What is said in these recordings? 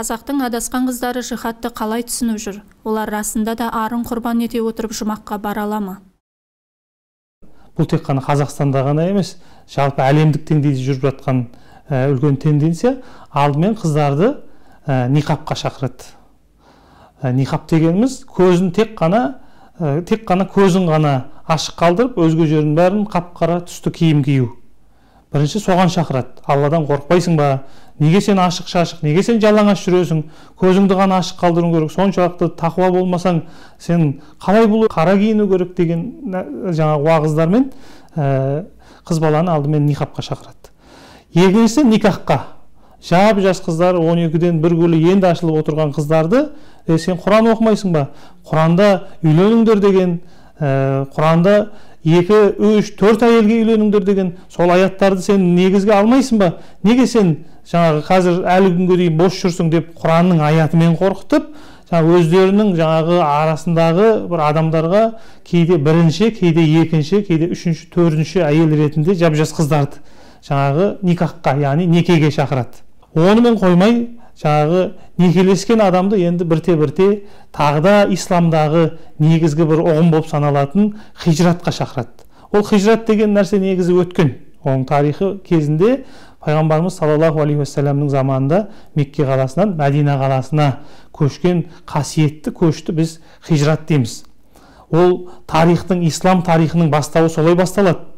қазақтың адасқан қыздары жихадты қалай түсініп жүр? Олар расында да арын құрбан ете отырып жұмаққа бара ала ма? Бұл тек қана қазақстанда ғана емес жалпы әлемдік деңгейде жүріп жатқан ә, үлкен тенденция. Алдымен қыздарды ә, ниқапқа шақырады. Ә, ниқап дегеніміз көзін тек қана ә, тек қана көзін ғана ашық қалдырып өзге жерін бәрін қап қара түсті киім кию. Бірінші соған шақырады. Алладан қорықпайсың ба? Неге сен ашық шашық неге сен жалаңаш жүресің? Көзіңді ғана ашық қалдыруың керек. Соншалықты тақуа болмасаң сен қалай бұл қара киіну керек деген жаңағы уағыздармен ә, қыз баланы алдымен никахқа шақырады. Екіншісі никахқа. Жап жас қыздар 12-ден бір гүлі енді ашылып отырған қыздарды е, сен құран оқымайсың ба? Құранда үйленіңдер деген ә, құранда екі үш төрт әйелге үйленіңдер деген сол аяттарды сен негізге алмайсың ба? Неге сен жаңағы қазір әлі күнге дейін бос жүрсің деп құранның аятымен қорқытып жаңағы өздерінің жаңағы арасындағы бір адамдарға кейде бірінші кейде екінші кейде үшінші төртінші әйел ретінде жап жас қыздарды жаңағы никахқа яғни некеге шақырады. Онымен қоймай жаңағы некелескен адамды енді бірте бірте тағы да исламдағы негізгі бір ұғым болып саналатын хижратқа шақырады. Ол хижрат деген нәрсе негізі өткен оның тарихы кезінде пайғамбарымыз саллаллаху алейхи уассаламның заманында мекке қаласынан мәдина қаласына көшкен қасиетті көшті біз хижрат дейміз. Ол тарихтың ислам тарихының бастауы солай басталады.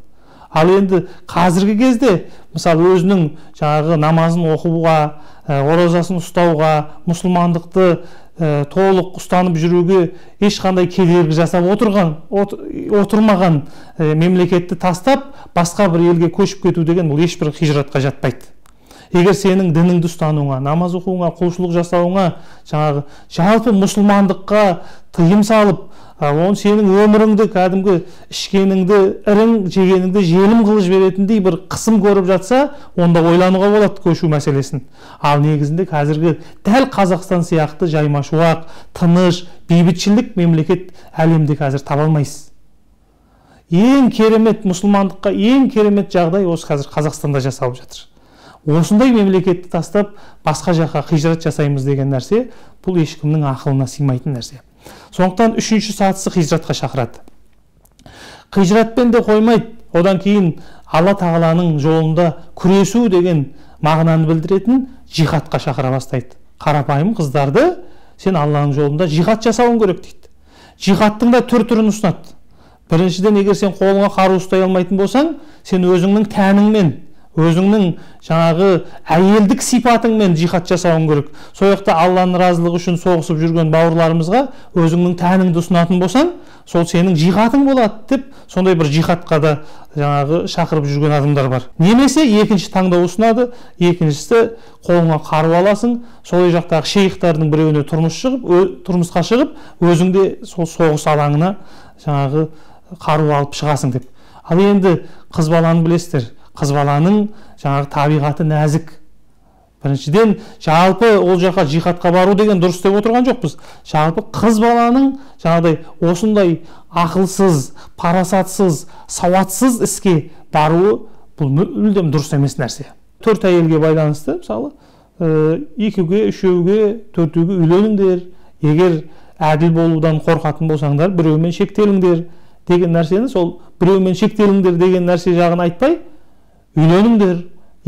Ал енді қазіргі кезде мысалы өзінің жаңағы намазын оқуға Э, оразасын ұстауға мұсылмандықты ә, толық ұстанып жүруге ешқандай кедергі жасап отырған отырмаған ә, мемлекетті тастап басқа бір елге көшіп кету деген бұл ешбір хижратқа жатпайды. Егер сенің дініңді ұстануыңа намаз оқуыңа құлшылық жасауыңа жаңағы жалпы мұсылмандыққа тыйым салып оны сенің өміріңді кәдімгі ішкеніңді ірің жегеніңді желім қылып жіберетіндей бір қысым көріп жатса онда ойлануға болады көшу мәселесін. Ал негізінде қазіргі дәл қазақстан сияқты жаймашуақ тыныш бейбітшілік мемлекет әлемде қазір таба алмайсыз. Ең керемет мұсылмандыққа ең керемет жағдай осы қазір қазақстанда жасалып жатыр. Осындай мемлекетті тастап басқа жаққа хижрат жасаймыз деген нәрсе бұл ешкімнің ақылына сыймайтын нәрсе. Сондықтан үшінші сатысы хижратқа шақырады. Хижратпен де қоймайды. Одан кейін алла тағаланың жолында күресу деген мағынаны білдіретін жихадқа шақыра бастайды. Қарапайым қыздарды сен алланың жолында жихад жасауың керек дейді. Жихадтың да түр түрін ұсынады. Біріншіден егер сен қолыңа қару ұстай алмайтын болсаң сен өзіңнің тәніңмен өзіңнің жаңағы әйелдік сипатыңмен жихад жасауың керек. Сол жақта алланың разылығы үшін соғысып жүрген бауырларымызға өзіңнің тәніңді ұсынатын болсаң сол сенің жихадың болады деп сондай бір жихадқа да жаңағы шақырып жүрген адамдар бар. Немесе екінші таңдау ұсынады екіншісі қолыңа қару аласың сол жақтағы шейхтардың біреуіне тұрмыс шығып тұрмысқа шығып өзің де сол соғыс алаңына жаңағы қару алып шығасың деп. Ал енді қыз баланы білесіздер қыз баланың жаңағы табиғаты нәзік. Біріншіден жалпы ол жаққа жихадқа бару деген дұрыс деп отырған жоқпыз. Жалпы қыз баланың жаңағыдай осындай ақылсыз парасатсыз сауатсыз іске баруы бұл мүлдем дұрыс емес нәрсе. Төрт әйелге байланысты мысалы ә, екеуге үшеуге төртеуге үйленіңдер. Егер әділ болудан қорқатын болсаңдар біреумен шектеліңдер деген нәрсені сол біреумен шектеліңдер деген нәрсе жағын айтпай үйленіңдер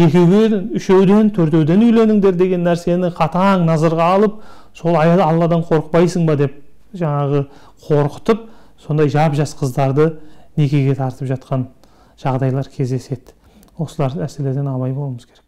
екеуден үшеуден төртеуден үйленіңдер деген нәрсені қатаң назарға алып сол алладан қорықпайсың ба деп жаңағы қорқытып сондай жап жас қыздарды некеге тартып жатқан жағдайлар кездеседі осылар нәрселерден абай болуымыз керек